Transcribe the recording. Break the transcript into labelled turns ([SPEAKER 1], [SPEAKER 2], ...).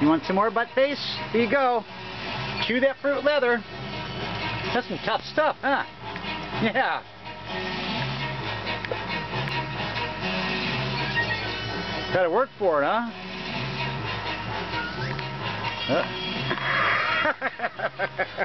[SPEAKER 1] You want some more butt face? Here you go. Chew that fruit leather. That's some tough stuff, huh? Yeah. Gotta work for it, huh? Uh.